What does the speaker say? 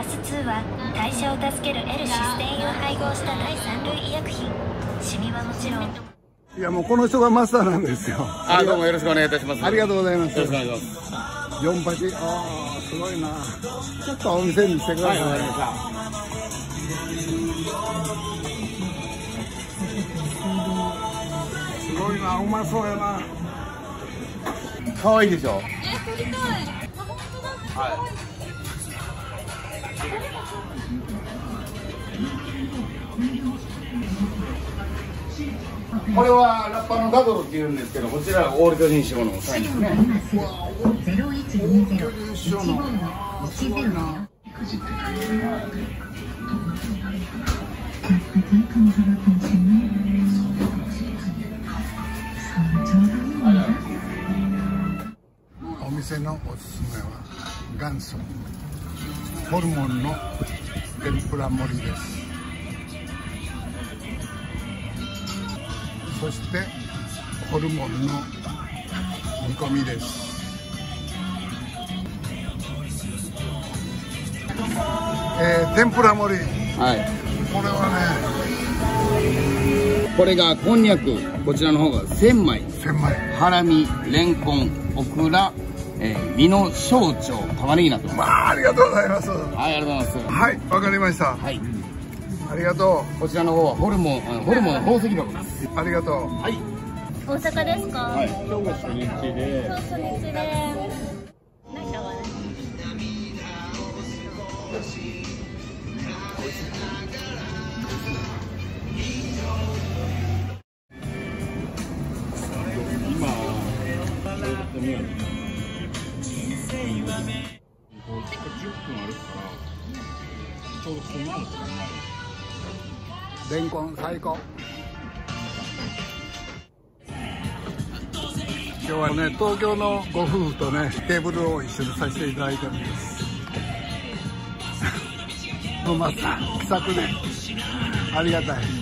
ラス2は代謝を助ける L システインを配合した第三類医薬品。シミはもちろん。いやもうこの人がマスターなんですよ。あどうもよろしくお願いいたします。ありがとうございます。よろしくお願いします。4八ああすごいな。ちょっとお店にしてください、はいわかりましたすごいなうまそうやな。可愛いでしょ？これはラッパのガドルっていうんですけどこちらがオールド人種のサインですね。お店のおすすめは元祖ホルモンの天ぷら盛りです。そしてホルモンの煮込みです。えー、天ぷら盛り。はい。これはこれがこんにゃく。こちらの方が千枚。ね千枚。ハラミレンコンオクラ、えー、身の小腸玉ねぎなどまあありがとうございます。はいありがとうございます。はいわかりました。はい。ありがとこちらの方はホルモンホルモンの宝石箱です。うありがとう。はい。大阪ですか？はい。今日が初日で。そう初日で。今見よう。こう10分あるからちょうどこんなのとかレンコン最高。今日はね東京のご夫婦とねテーブルを一緒にさせていただいてるんです。うまさ気さくでありがたい。